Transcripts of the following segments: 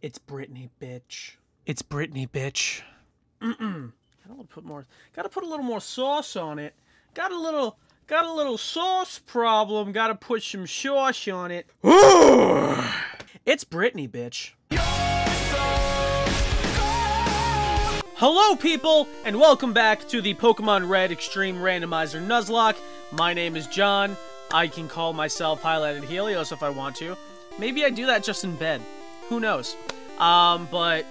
It's Brittany, bitch. It's Brittany, bitch. Mm-mm. Gotta put more. Gotta put a little more sauce on it. Got a little. Got a little sauce problem. Gotta put some sauce on it. it's Brittany, bitch. Hello, people, and welcome back to the Pokemon Red Extreme Randomizer Nuzlocke. My name is John. I can call myself Highlighted Helios if I want to. Maybe I do that just in bed. Who knows? Um, but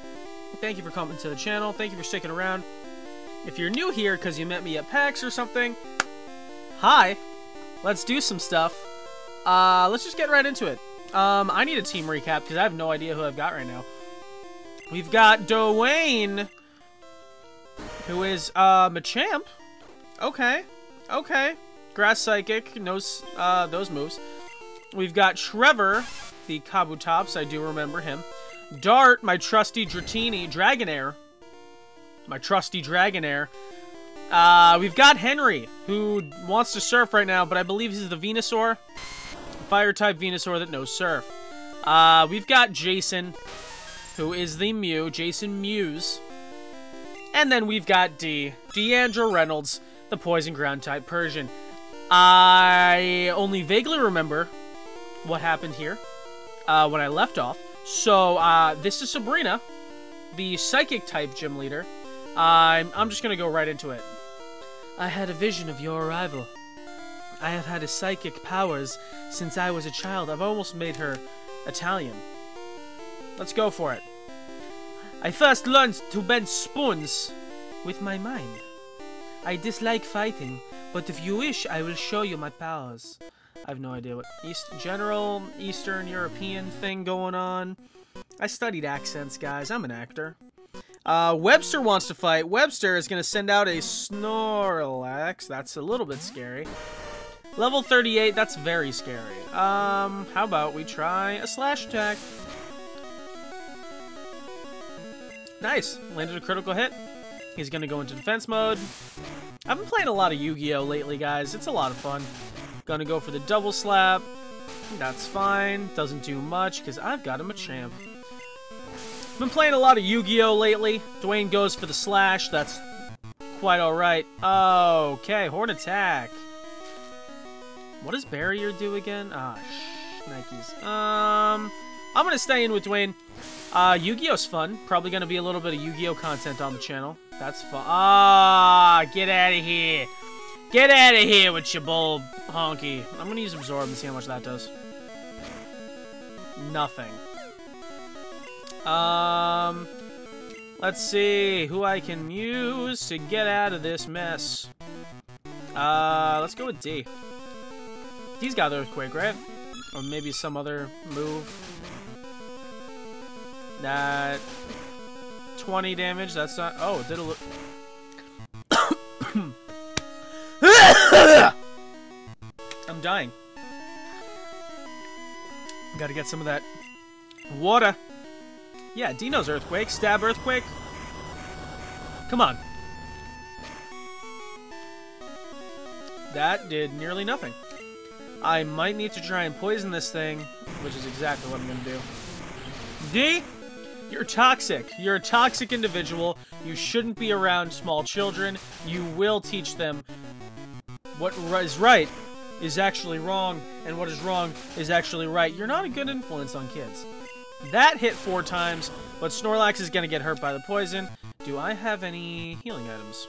thank you for coming to the channel. Thank you for sticking around. If you're new here because you met me at PAX or something, hi. Let's do some stuff. Uh, let's just get right into it. Um, I need a team recap because I have no idea who I've got right now. We've got Dwayne, who is uh, Machamp. Okay, okay. Grass Psychic knows uh, those moves. We've got Trevor, the Kabutops. I do remember him. Dart, my trusty Dratini, Dragonair. My trusty Dragonair. Uh, we've got Henry, who wants to surf right now, but I believe he's the Venusaur. Fire-type Venusaur that knows surf. Uh, we've got Jason, who is the Mew, Jason Muse. And then we've got D, Deandra Reynolds, the Poison Ground-type Persian. I only vaguely remember what happened here uh, when I left off. So, uh, this is Sabrina, the Psychic-type gym leader. I'm, I'm just going to go right into it. I had a vision of your arrival. I have had psychic powers since I was a child. I've almost made her Italian. Let's go for it. I first learned to bend spoons with my mind. I dislike fighting, but if you wish, I will show you my powers. I have no idea what East general Eastern European thing going on. I studied accents, guys. I'm an actor. Uh, Webster wants to fight. Webster is going to send out a Snorlax. That's a little bit scary. Level 38, that's very scary. Um, how about we try a Slash attack? Nice. Landed a critical hit. He's going to go into defense mode. I've been playing a lot of Yu-Gi-Oh! lately, guys. It's a lot of fun. Gonna go for the double slap. That's fine. Doesn't do much, because I've got him a champ. I've been playing a lot of Yu-Gi-Oh! lately. Dwayne goes for the slash. That's quite alright. Okay, Horn Attack. What does Barrier do again? Ah, shh, Nikes. Um, I'm gonna stay in with Dwayne. Uh, Yu-Gi-Oh's fun. Probably gonna be a little bit of Yu-Gi-Oh content on the channel. That's fun. Ah, get out of here. Get out of here with your bulb, honky. I'm gonna use Absorb and see how much that does. Nothing. Um, let's see who I can use to get out of this mess. Uh, let's go with D. D's got the Earthquake, right? Or maybe some other move. That 20 damage. That's not. Oh, it did a little. Dying. Gotta get some of that water. Yeah, Dino's Earthquake. Stab Earthquake. Come on. That did nearly nothing. I might need to try and poison this thing, which is exactly what I'm going to do. D, you're toxic. You're a toxic individual. You shouldn't be around small children. You will teach them what is right is actually wrong, and what is wrong is actually right. You're not a good influence on kids. That hit four times, but Snorlax is going to get hurt by the poison. Do I have any healing items?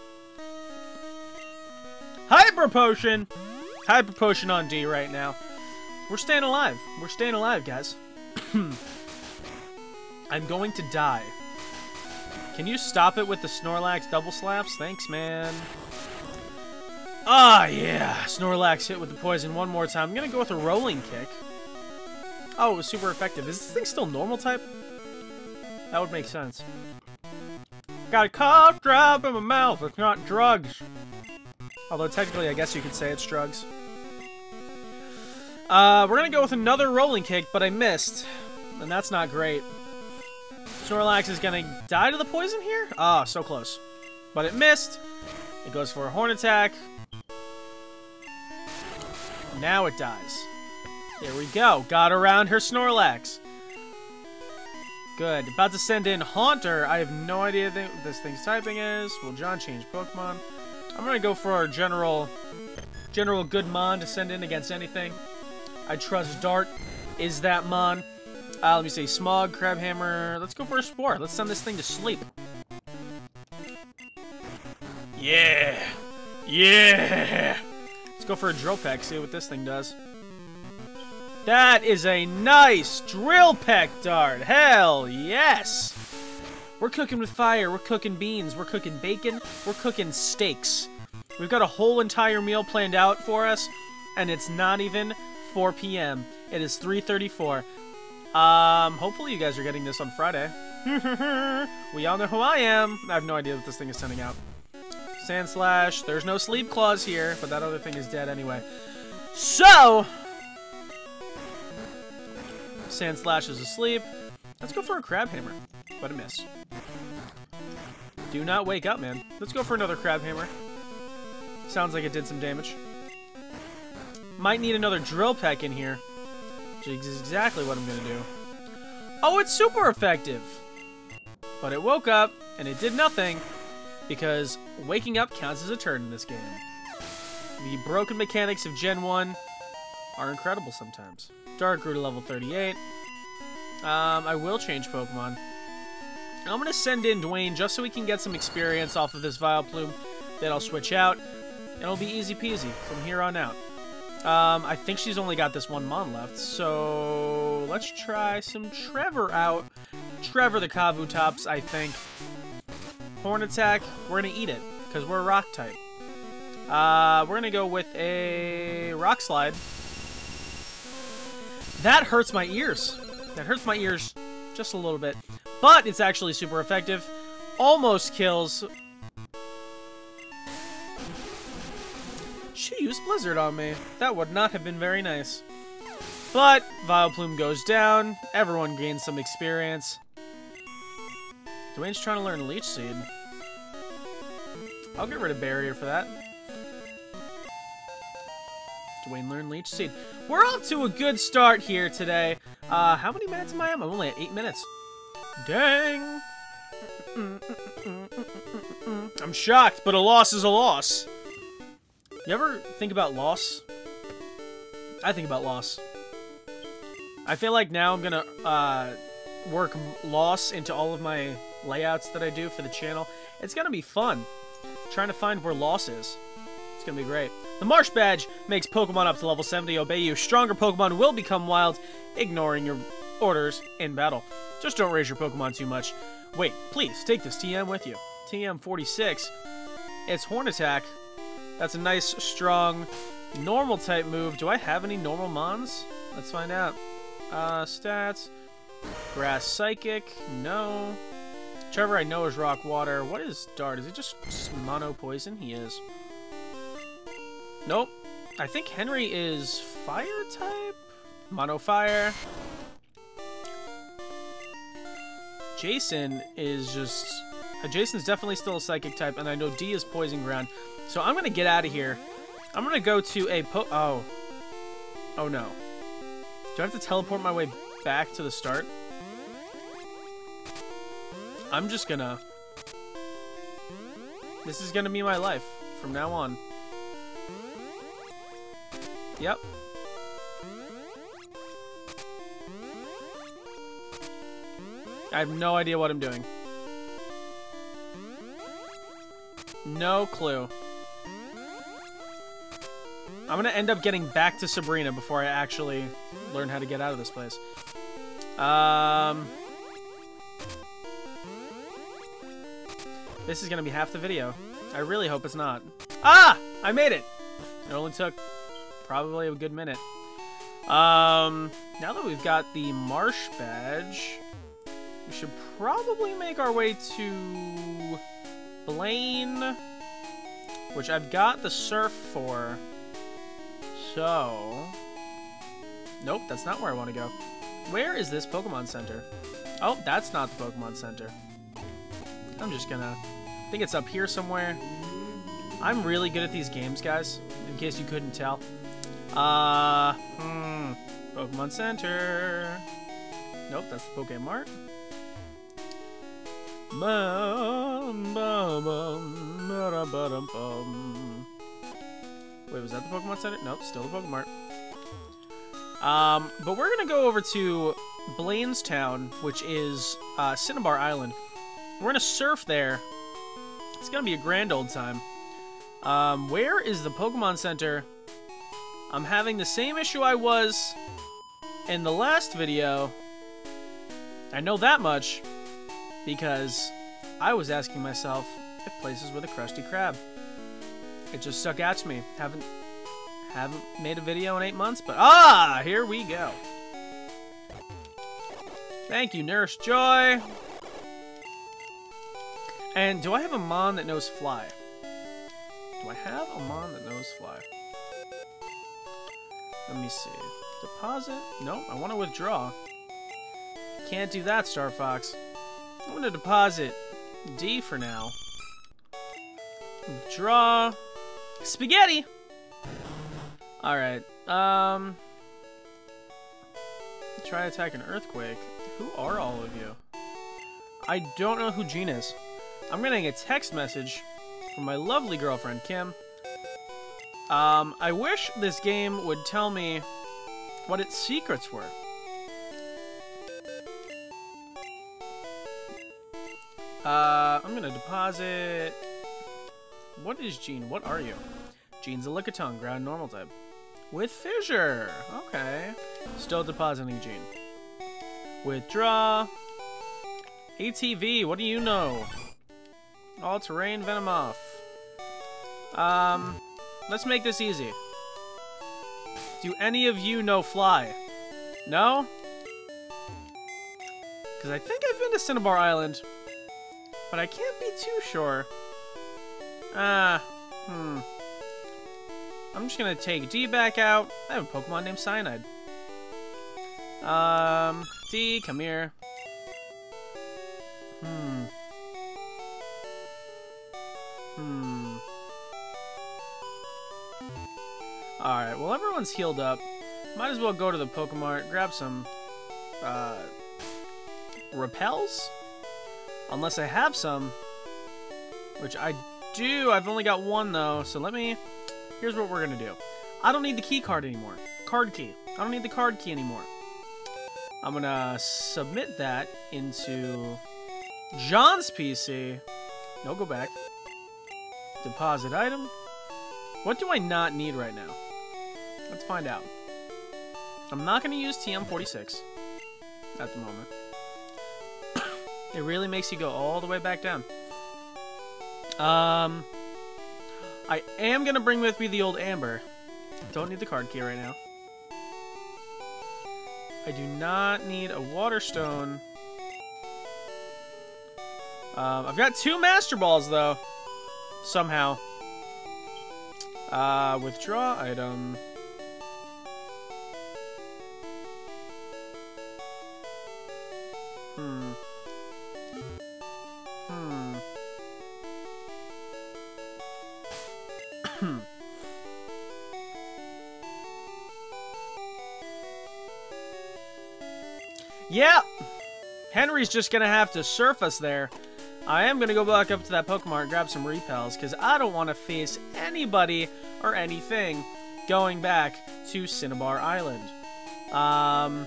Hyper Potion! Hyper Potion on D right now. We're staying alive. We're staying alive, guys. I'm going to die. Can you stop it with the Snorlax double slaps? Thanks, man. Ah, yeah. Snorlax hit with the poison one more time. I'm going to go with a rolling kick. Oh, it was super effective. Is this thing still normal type? That would make sense. Got a cough drop in my mouth. It's not drugs. Although technically, I guess you could say it's drugs. Uh, we're going to go with another rolling kick, but I missed. And that's not great. Snorlax is going to die to the poison here? Ah, so close. But it missed. It goes for a Horn Attack. Now it dies. There we go. Got around her Snorlax. Good. About to send in Haunter. I have no idea what this thing's typing is. Will John change Pokemon? I'm gonna go for our general, general good Mon to send in against anything. I trust Dart is that Mon. Uh, let me see. Smog, Crabhammer. Let's go for a Spore. Let's send this thing to sleep. Yeah! Yeah! Go for a Drill Peck, see what this thing does. That is a nice drill peck dart. Hell yes. We're cooking with fire. We're cooking beans. We're cooking bacon. We're cooking steaks. We've got a whole entire meal planned out for us, and it's not even 4 p.m. It is 3.34. Um, hopefully you guys are getting this on Friday. we all know who I am. I have no idea what this thing is sending out. Sandslash. There's no sleep clause here, but that other thing is dead anyway. So, Sandslash is asleep. Let's go for a Crabhammer, What a miss. Do not wake up, man. Let's go for another Crabhammer. Sounds like it did some damage. Might need another Drill Peck in here. Which is exactly what I'm going to do. Oh, it's super effective! But it woke up, and it did nothing, because waking up counts as a turn in this game. The broken mechanics of Gen 1 are incredible sometimes. Dart grew to level 38. Um, I will change Pokemon. I'm going to send in Dwayne just so we can get some experience off of this Vileplume. Then I'll switch out. and It'll be easy peasy from here on out. Um, I think she's only got this one Mon left, so let's try some Trevor out. Trevor the Kabutops, I think. Horn Attack, we're going to eat it, because we're Rock type. Uh, we're going to go with a Rock Slide. That hurts my ears. That hurts my ears just a little bit. But it's actually super effective. Almost kills. She used Blizzard on me. That would not have been very nice. But Vileplume goes down. Everyone gains some experience. Dwayne's trying to learn Leech Seed. I'll get rid of Barrier for that. Dwayne learn Leech Seed. We're off to a good start here today. Uh, how many minutes am I at? I'm only at eight minutes. Dang. I'm shocked, but a loss is a loss. You ever think about loss? I think about loss. I feel like now I'm gonna uh, work loss into all of my layouts that I do for the channel. It's gonna be fun. Trying to find where loss is. It's gonna be great. The Marsh Badge makes Pokemon up to level 70 obey you. Stronger Pokemon will become wild, ignoring your orders in battle. Just don't raise your Pokemon too much. Wait, please, take this TM with you. TM46. It's Horn Attack. That's a nice, strong, normal type move. Do I have any normal Mons? Let's find out. Uh, stats. Grass Psychic. No. Trevor I know is Rock Water. What is Dart? Is it just Mono Poison? He is. Nope. I think Henry is Fire type? Mono Fire. Jason is just... Uh, Jason's definitely still a Psychic type, and I know D is Poison Ground. So I'm going to get out of here. I'm going to go to a po... Oh. Oh, no. Do I have to teleport my way back to the start? I'm just gonna... This is gonna be my life from now on. Yep. I have no idea what I'm doing. No clue. I'm gonna end up getting back to Sabrina before I actually learn how to get out of this place. Um... This is gonna be half the video. I really hope it's not. Ah! I made it! It only took probably a good minute. Um, now that we've got the Marsh Badge, we should probably make our way to Blaine, which I've got the Surf for. So, nope, that's not where I want to go. Where is this Pokemon Center? Oh, that's not the Pokemon Center. I'm just gonna I think it's up here somewhere. I'm really good at these games, guys, in case you couldn't tell. Uh, hmm, Pokemon Center. Nope, that's the Pokemon Mart. Wait, was that the Pokemon Center? Nope, still the Pokemon. Mart. Um, but we're gonna go over to Blainestown, which is uh, Cinnabar Island. We're gonna surf there. It's gonna be a grand old time. Um, where is the Pokemon Center? I'm having the same issue I was in the last video. I know that much because I was asking myself if places with a Krusty Krab. It just stuck out to me. Haven't haven't made a video in eight months, but ah, here we go. Thank you, Nurse Joy. And do I have a Mon that knows Fly? Do I have a Mon that knows Fly? Let me see. Deposit? No, I want to withdraw. Can't do that, Star Fox. I'm going to deposit D for now. Withdraw. Spaghetti! Alright, um... Tri Attack an Earthquake. Who are all of you? I don't know who Gene is. I'm getting a text message from my lovely girlfriend, Kim. Um, I wish this game would tell me what its secrets were. Uh, I'm gonna deposit... What is Gene? What are you? Gene's a Lickitung, ground normal type. With Fissure! Okay. Still depositing Gene. Withdraw. ATV, what do you know? All-terrain Venomoth. Um, let's make this easy. Do any of you know Fly? No? Because I think I've been to Cinnabar Island, but I can't be too sure. Ah, uh, hmm. I'm just gonna take D back out. I have a Pokemon named Cyanide. Um, D, come here. Alright, well everyone's healed up. Might as well go to the Pokemart, grab some, uh, repels? Unless I have some. Which I do. I've only got one, though. So let me... Here's what we're to do. I don't need the key card anymore. Card key. I don't need the card key anymore. I'm to submit that into John's PC. No, go back. Deposit item. What do I not need right now? Let's find out. I'm not going to use TM46 at the moment. it really makes you go all the way back down. Um, I am going to bring with me the old Amber. Don't need the card key right now. I do not need a Water Stone. Um, I've got two Master Balls, though. Somehow. Uh, withdraw item. Hmm. yeah! Henry's just gonna have to surf us there. I am gonna go back up to that Pokemon and grab some repels, because I don't want to face anybody or anything going back to Cinnabar Island. Um,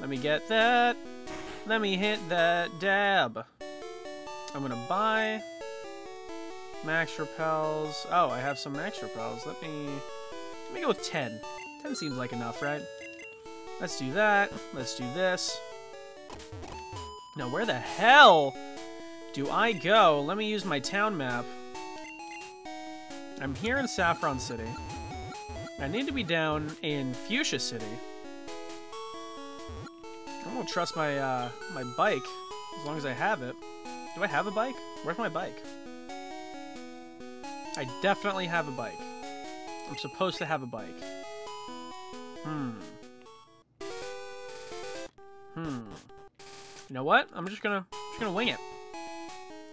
let me get that. Let me hit that dab. I'm gonna buy Max repels. Oh, I have some max repels. Let me let me go with 10. 10 seems like enough, right? Let's do that. Let's do this. Now, where the hell do I go? Let me use my town map. I'm here in Saffron City. I need to be down in Fuchsia City. I'm gonna trust my uh, my bike as long as I have it. Do I have a bike? Where's my bike? I definitely have a bike. I'm supposed to have a bike. Hmm. Hmm. You know what? I'm just gonna just gonna wing it.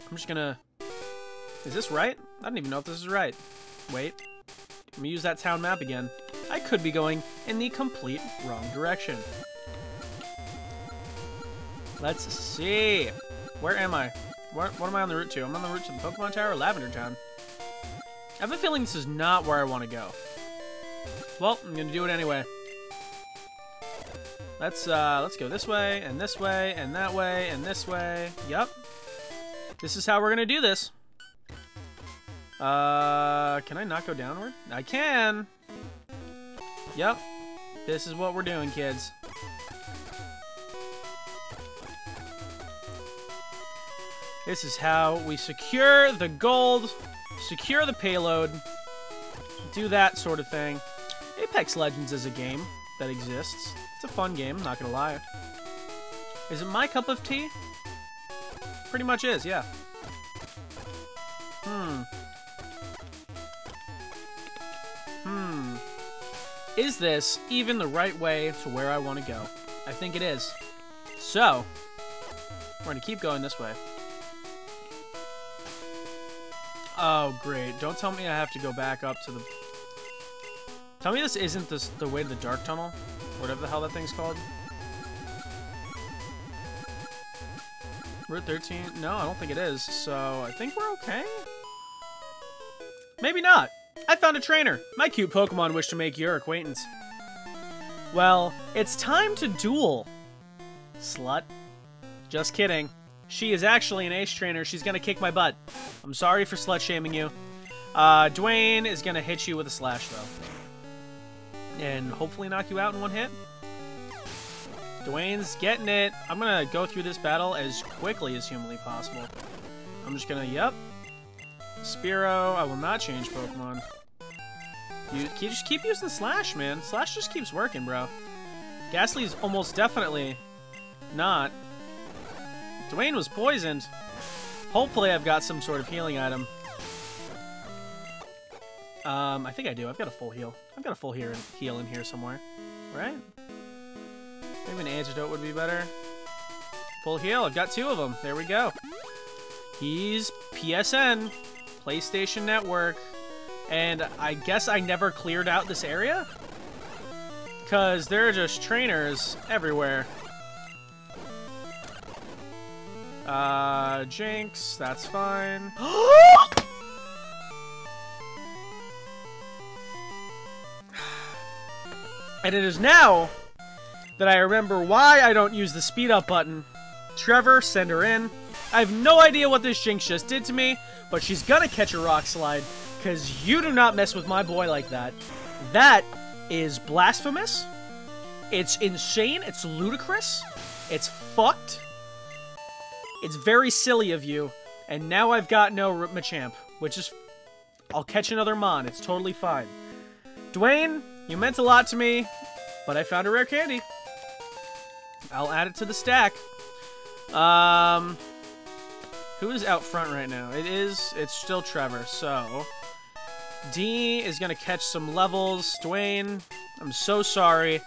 I'm just gonna Is this right? I don't even know if this is right. Wait. Let me use that town map again. I could be going in the complete wrong direction. Let's see. Where am I? What, what am I on the route to? I'm on the route to the Pokemon Tower, Lavender Town. I have a feeling this is not where I want to go. Well, I'm gonna do it anyway. Let's uh, let's go this way and this way and that way and this way. Yep. This is how we're gonna do this. Uh, can I not go downward? I can. Yep. This is what we're doing, kids. This is how we secure the gold, secure the payload, do that sort of thing. Apex Legends is a game that exists. It's a fun game, not gonna lie. Is it my cup of tea? Pretty much is, yeah. Hmm. Hmm. Is this even the right way to where I want to go? I think it is. So, we're going to keep going this way. Oh, great. Don't tell me I have to go back up to the... Tell me this isn't the way to the Dark Tunnel? Whatever the hell that thing's called. Route 13? No, I don't think it is. So, I think we're okay? Maybe not. I found a trainer. My cute Pokemon wish to make your acquaintance. Well, it's time to duel. Slut. Just kidding. She is actually an ace trainer. She's gonna kick my butt. I'm sorry for slut-shaming you. Uh, Dwayne is gonna hit you with a slash, though. And hopefully knock you out in one hit. Dwayne's getting it. I'm gonna go through this battle as quickly as humanly possible. I'm just gonna, yep. Spearow, I will not change Pokemon. You, you just keep using Slash, man. Slash just keeps working, bro. Gastly's almost definitely not. Dwayne was poisoned. Hopefully I've got some sort of healing item. Um, I think I do. I've got a full heal. I've got a full heal in here somewhere. Right? Maybe an antidote would be better. Full heal. I've got two of them. There we go. He's PSN. PlayStation Network. And I guess I never cleared out this area? Because there are just trainers everywhere. Uh, Jynx, that's fine. and it is now that I remember why I don't use the speed up button. Trevor, send her in. I have no idea what this Jynx just did to me, but she's gonna catch a rock slide, because you do not mess with my boy like that. That is blasphemous. It's insane. It's ludicrous. It's fucked. It's very silly of you. And now I've got no Machamp, which is... I'll catch another Mon. It's totally fine. Dwayne, you meant a lot to me, but I found a rare candy. I'll add it to the stack. Um, who is out front right now? It is, it's still Trevor, so... D is going to catch some levels. Dwayne, I'm so sorry.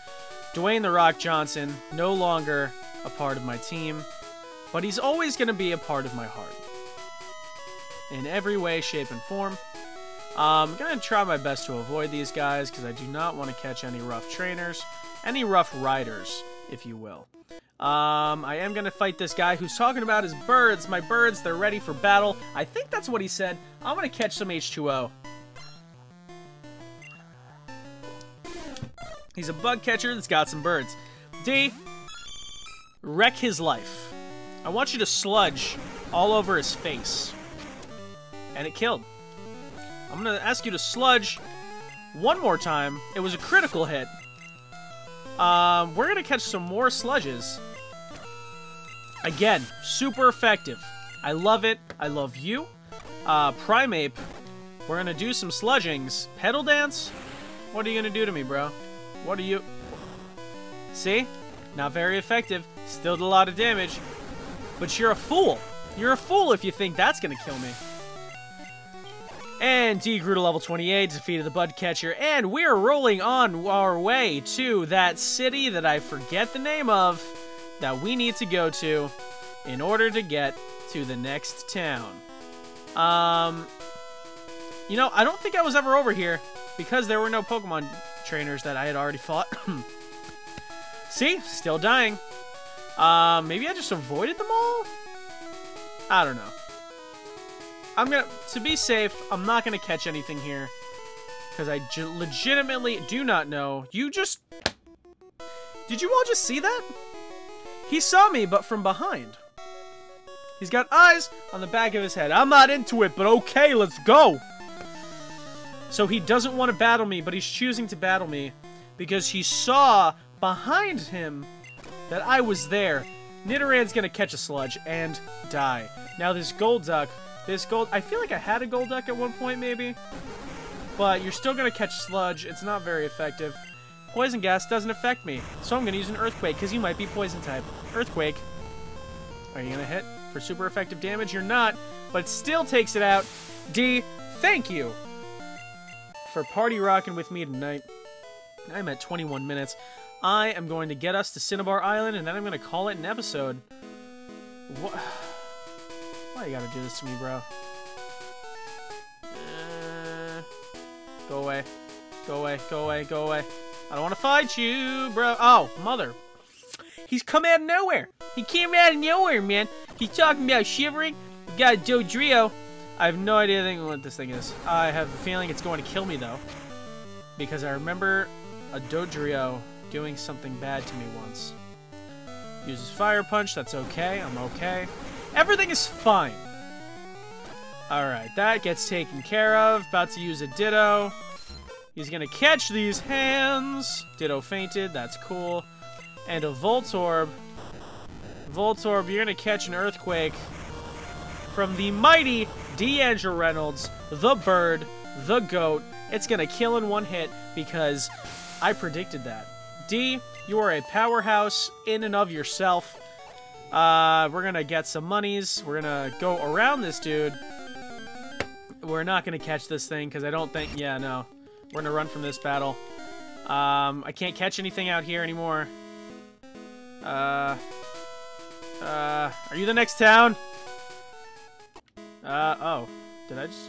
Dwayne The Rock Johnson, no longer a part of my team, but he's always going to be a part of my heart. In every way, shape, and form. I'm going to try my best to avoid these guys because I do not want to catch any rough trainers, any rough riders, if you will. Um, I am going to fight this guy who's talking about his birds. My birds, they're ready for battle. I think that's what he said. I'm going to catch some H2O. He's a bug catcher that's got some birds. D, wreck his life. I want you to sludge all over his face. And it killed. I'm going to ask you to sludge one more time. It was a critical hit. Um, we're going to catch some more sludges. Again, super effective. I love it. I love you. Uh, Primeape, we're going to do some sludgings. Petal Dance? What are you going to do to me, bro? What are you... See? Not very effective. Still did a lot of damage. But you're a fool. You're a fool if you think that's going to kill me. And D grew to level 28, defeated the Bug Catcher, and we're rolling on our way to that city that I forget the name of that we need to go to in order to get to the next town. Um, you know, I don't think I was ever over here because there were no Pokemon trainers that I had already fought. See? Still dying. Um, maybe I just avoided them all? I don't know. I'm gonna, to be safe, I'm not gonna catch anything here. Because I legitimately do not know. You just... Did you all just see that? He saw me, but from behind. He's got eyes on the back of his head. I'm not into it, but okay, let's go. So he doesn't want to battle me, but he's choosing to battle me because he saw behind him that I was there. Nidoran's gonna catch a sludge and die. Now this Golduck, this gold, I feel like I had a Golduck at one point maybe, but you're still gonna catch sludge. It's not very effective. Poison gas doesn't affect me, so I'm gonna use an Earthquake because you might be poison type. Earthquake. Are you gonna hit for super effective damage? You're not, but still takes it out. D, thank you for party rocking with me tonight. I'm at 21 minutes. I am going to get us to Cinnabar Island, and then I'm going to call it an episode. What? Why you gotta do this to me, bro? Uh, go away. Go away, go away, go away. I don't want to fight you, bro. Oh, mother. He's come out of nowhere. He came out of nowhere, man. He's talking about shivering. We got Dodrio. I have no idea what this thing is. I have a feeling it's going to kill me, though. Because I remember a Dodrio doing something bad to me once. Uses Fire Punch, that's okay, I'm okay. Everything is fine. Alright, that gets taken care of. About to use a Ditto. He's gonna catch these hands. Ditto fainted, that's cool. And a Voltorb. Voltorb, you're gonna catch an Earthquake from the mighty D'Angelo Reynolds, the bird, the goat. It's to kill in one hit because I predicted that. D, you are a powerhouse in and of yourself. Uh, we're to get some monies. We're to go around this dude. We're not to catch this thing because I don't think... Yeah, no. We're to run from this battle. Um, I can't catch anything out here anymore. Uh... Uh, are you the next town? Uh, oh. Did I just...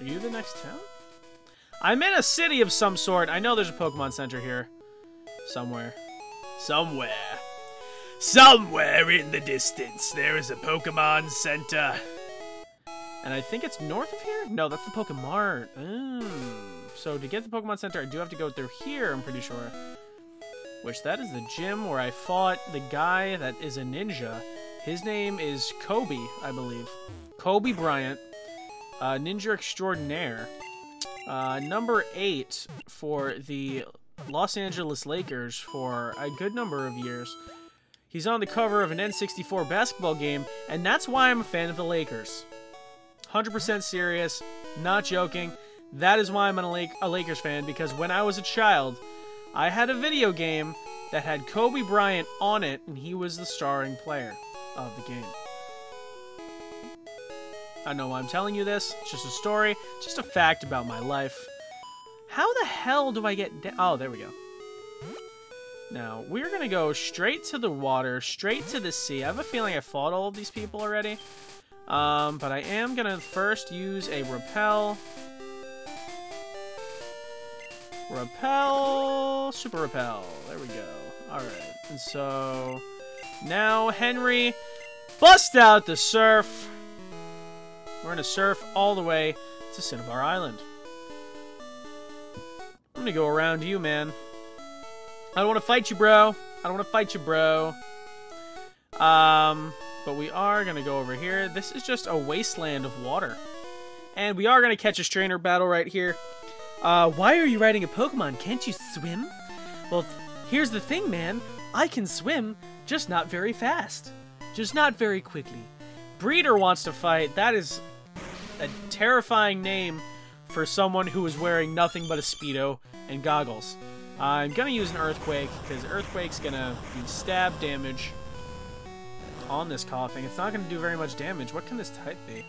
Are you the next town? I'm in a city of some sort. I know there's a Pokemon Center here. Somewhere. Somewhere. Somewhere in the distance, there is a Pokemon Center. And I think it's north of here? No, that's the Pokemart. Mm. So to get the Pokemon Center, I do have to go through here, I'm pretty sure. Which, that is the gym where I fought the guy that is a ninja his name is Kobe, I believe. Kobe Bryant, uh, Ninja Extraordinaire. Uh, number eight for the Los Angeles Lakers for a good number of years. He's on the cover of an N64 basketball game, and that's why I'm a fan of the Lakers. 100% serious, not joking. That is why I'm a, Lake a Lakers fan, because when I was a child, I had a video game that had Kobe Bryant on it, and he was the starring player of the game. I know why I'm telling you this. It's just a story, just a fact about my life. How the hell do I get down? Oh, there we go. Now, we're going to go straight to the water, straight to the sea. I have a feeling I fought all of these people already. Um, but I am going to first use a repel. Repel, super repel. There we go. Alright, and so now Henry Bust out the surf. We're gonna surf all the way to Cinnabar Island. I'm gonna go around you, man. I don't want to fight you, bro. I don't want to fight you, bro. Um, but we are gonna go over here. This is just a wasteland of water. And we are gonna catch a strainer battle right here. Uh, why are you riding a Pokemon? Can't you swim? Well, here's the thing, man. I can swim, just not very fast just not very quickly. Breeder wants to fight. That is a terrifying name for someone who is wearing nothing but a Speedo and goggles. I'm going to use an Earthquake, because Earthquake's going to do stab damage on this Koffing. It's not going to do very much damage. What can this type be?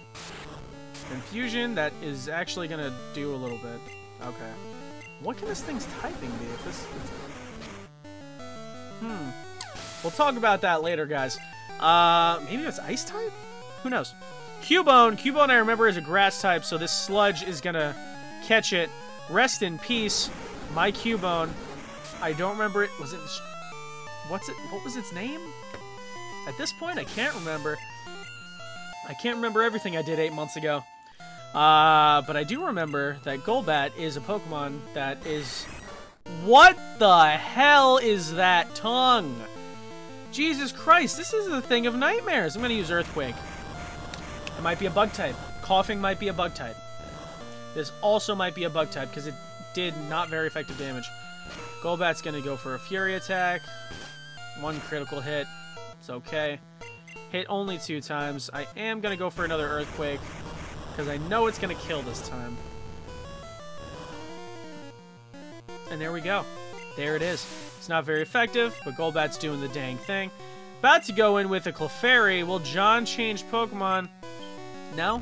Confusion, that is actually going to do a little bit. Okay. What can this thing's typing be? If this, Hmm. We'll talk about that later, guys. Uh, maybe it's ice type? Who knows? Cubone. Cubone, I remember, is a grass type, so this sludge is gonna catch it. Rest in peace, my Cubone. I don't remember it. Was it... What's it? What was its name? At this point, I can't remember. I can't remember everything I did eight months ago. Uh, but I do remember that Golbat is a Pokemon that is... What the hell is that tongue? Jesus Christ, this is the thing of nightmares. I'm going to use Earthquake. It might be a bug type. Koffing might be a bug type. This also might be a bug type because it did not very effective damage. Golbat's going to go for a Fury attack. One critical hit. It's okay. Hit only two times. I am going to go for another Earthquake because I know it's going to kill this time. And there we go. There it is. It's not very effective, but Golbat's doing the dang thing. About to go in with a Clefairy. Will John change Pokemon? No.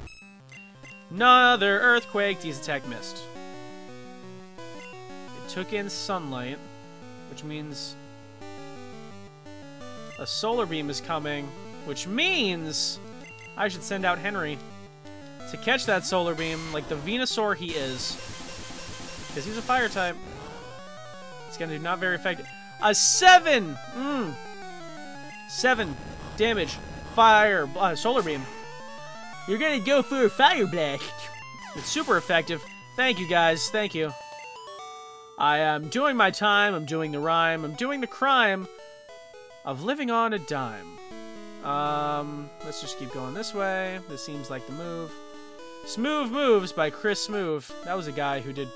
Another Earthquake. D's attack missed. It took in Sunlight, which means a Solar Beam is coming, which means I should send out Henry to catch that Solar Beam like the Venusaur he is. Because he's a Fire type. It's going to do not very effective. A 7! Mmm. 7 damage. Fire. Uh, solar Beam. You're to go for a Fire Blast. It's super effective. Thank you, guys. Thank you. I am doing my time. I'm doing the rhyme. I'm doing the crime of living on a dime. Um, let's just keep going this way. This seems like the move. Smooth Moves by Chris Smoove. That was a guy who did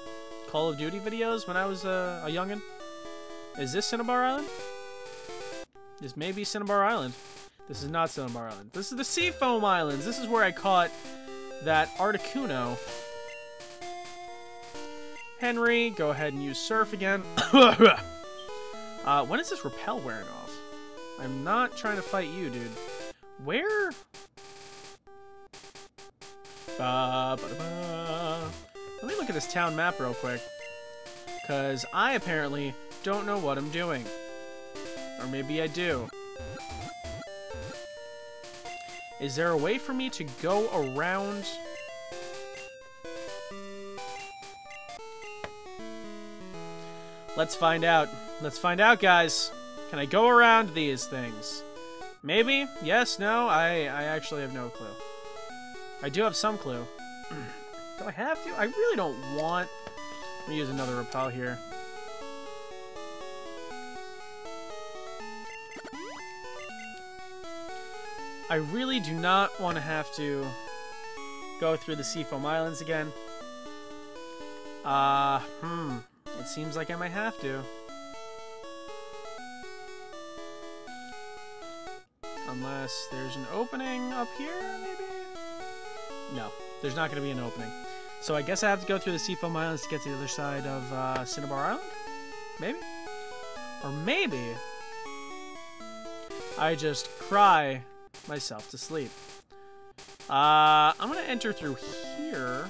Call of Duty videos when I was uh, a youngin. Is this Cinnabar Island? This may be Cinnabar Island. This is not Cinnabar Island. This is the Seafoam Islands. This is where I caught that Articuno. Henry, go ahead and use Surf again. uh, when is this Repel wearing off? I'm not trying to fight you, dude. Where? Ba, ba, ba. Let me look at this town map real quick. Because I apparently don't know what I'm doing. Or maybe I do. Is there a way for me to go around... Let's find out. Let's find out, guys. Can I go around these things? Maybe? Yes? No? I, I actually have no clue. I do have some clue. do I have to? I really don't want... Let me use another repel here. I really do not want to have to go through the Seafoam Islands again. Uh, hmm. It seems like I might have to. Unless there's an opening up here, maybe? No, there's not going to be an opening. So I guess I have to go through the Seafoam Islands to get to the other side of uh, Cinnabar Island? Maybe? Or maybe I just cry myself to sleep. Uh, I'm going to enter through here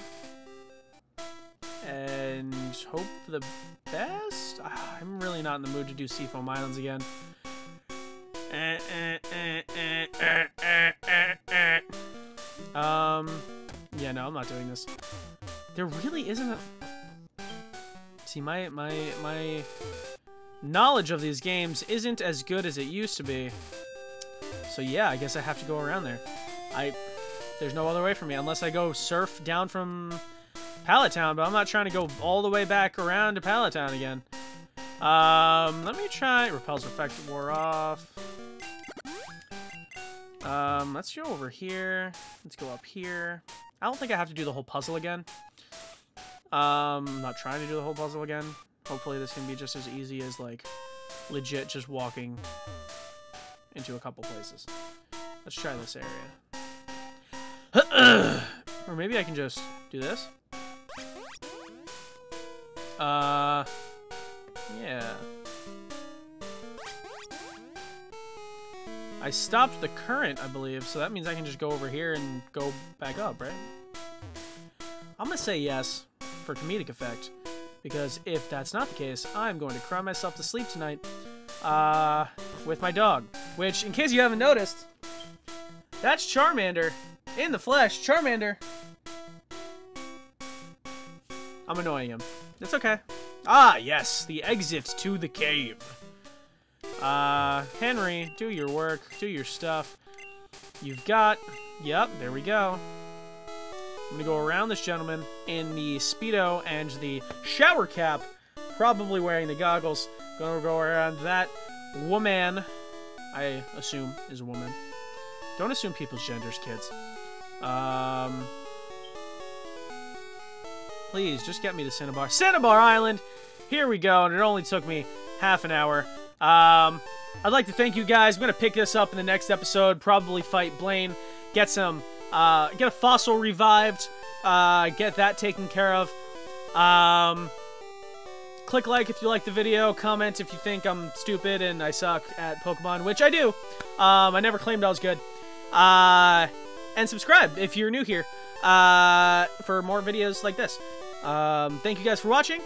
and hope for the best. Uh, I'm really not in the mood to do Seafoam Islands again. um, yeah, no, I'm not doing this. There really isn't a... See, my, my, my knowledge of these games isn't as good as it used to be. So yeah, I guess I have to go around there. I... There's no other way for me unless I go surf down from Pallet Town, but I'm not trying to go all the way back around to Pallet Town again. Um, let me try... Repel's effect wore off. Um, let's go over here. Let's go up here. I don't think I have to do the whole puzzle again. Um, I'm not trying to do the whole puzzle again. Hopefully this can be just as easy as, like, legit just walking into a couple places. Let's try this area. or maybe I can just do this. Uh, yeah. I stopped the current, I believe, so that means I can just go over here and go back up, right? I'm gonna say yes, for comedic effect, because if that's not the case, I'm going to cry myself to sleep tonight, uh, with my dog. Which, in case you haven't noticed, that's Charmander, in the flesh, Charmander. I'm annoying him. It's okay. Ah, yes, the exit to the cave. Uh, Henry, do your work, do your stuff. You've got Yep, there we go. I'm gonna go around this gentleman in the Speedo and the shower cap, probably wearing the goggles. Gonna go around that woman, I assume is a woman. Don't assume people's genders, kids. Um, please, just get me to Cinnabar. Cinnabar Island! Here we go, and it only took me half an hour. Um, I'd like to thank you guys. I'm going to pick this up in the next episode, probably fight Blaine, get some, uh, get a fossil revived, uh, get that taken care of. Um, click like if you like the video, comment if you think I'm stupid and I suck at Pokemon, which I do. Um, I never claimed I was good. Uh, and subscribe if you're new here, uh, for more videos like this. Um, thank you guys for watching.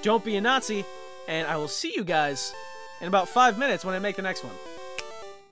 Don't be a Nazi, and I will see you guys in about five minutes when I make the next one.